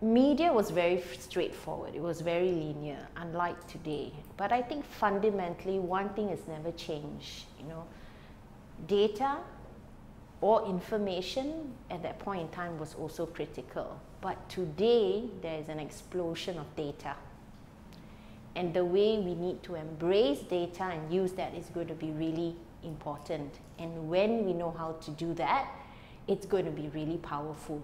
media was very straightforward. It was very linear, unlike today. But I think fundamentally, one thing has never changed. You know, data or information at that point in time was also critical. But today, there is an explosion of data. And the way we need to embrace data and use that is going to be really important. And when we know how to do that, it's going to be really powerful.